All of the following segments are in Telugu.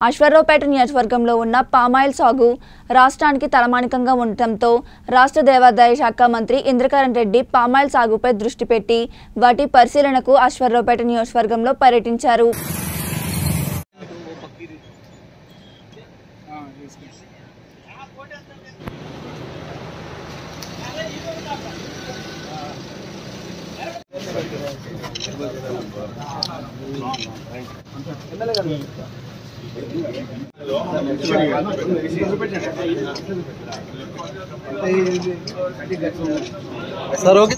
అశ్వరావుపేట నియోజకవర్గంలో ఉన్న పామాయిల్ సాగు రాష్ట్రానికి తలమానికంగా ఉండటంతో రాష్ట్ర దేవాదాయ శాఖ మంత్రి ఇంద్రకరణ్ రెడ్డి పామాయిల్ సాగుపై దృష్టి పెట్టి వాటి పరిశీలనకు అశ్వరావుపేట నియోజకవర్గంలో పర్యటించారు. Sir okay.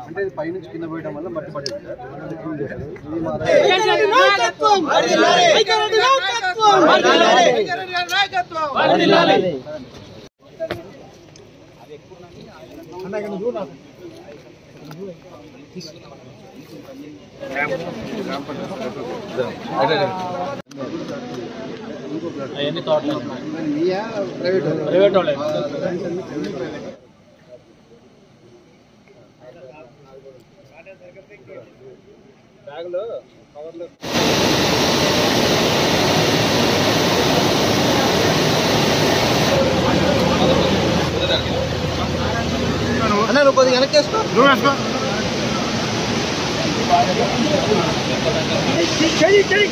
అంటే ఇది పైనుంచి కింద పోయడం వల్ల మట్టి మా అవన్నీ ప్రైవేట్ ప్రైవేట్ వాళ్ళే. అన్న నువ్వు కొద్దిగా వెనక్కి వేసుకో. చెయ్యి చెయ్యి.